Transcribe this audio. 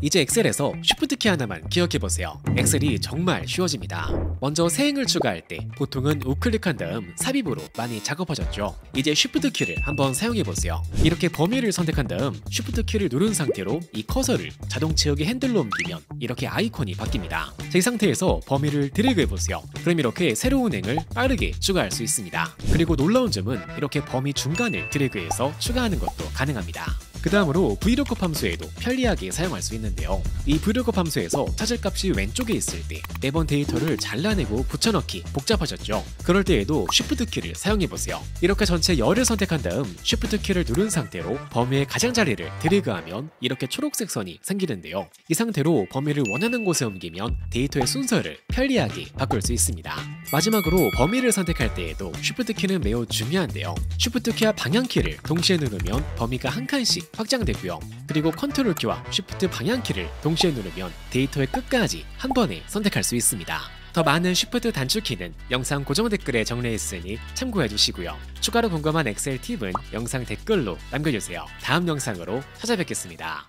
이제 엑셀에서 Shift 키 하나만 기억해보세요. 엑셀이 정말 쉬워집니다. 먼저 새 행을 추가할 때 보통은 우클릭한 다음 삽입으로 많이 작업하셨죠. 이제 Shift 키를 한번 사용해보세요. 이렇게 범위를 선택한 다음 Shift 키를 누른 상태로 이 커서를 자동 채우기 핸들로 옮기면 이렇게 아이콘이 바뀝니다. 자, 이 상태에서 범위를 드래그해보세요. 그럼 이렇게 새로운 행을 빠르게 추가할 수 있습니다. 그리고 놀라운 점은 이렇게 범위 중간을 드래그해서 추가하는 것도 가능합니다. 그 다음으로 vlookup 함수에도 편리하게 사용할 수 있는데요. 이 vlookup 함수에서 찾을 값이 왼쪽에 있을 때 매번 데이터를 잘라내고 붙여넣기 복잡하셨죠? 그럴 때에도 Shift 키를 사용해보세요. 이렇게 전체 열을 선택한 다음 Shift 키를 누른 상태로 범위의 가장자리를 드래그하면 이렇게 초록색 선이 생기는데요. 이 상태로 범위를 원하는 곳에 옮기면 데이터의 순서를 편리하게 바꿀 수 있습니다. 마지막으로 범위를 선택할 때에도 Shift 키는 매우 중요한데요. Shift 키와 방향 키를 동시에 누르면 범위가 한 칸씩 확장되고요. 그리고 컨트롤 키와 Shift 방향 키를 동시에 누르면 데이터의 끝까지 한 번에 선택할 수 있습니다. 더 많은 Shift 단축 키는 영상 고정 댓글에 정리했으니 참고해 주시고요. 추가로 궁금한 엑셀 팁은 영상 댓글로 남겨주세요. 다음 영상으로 찾아뵙겠습니다.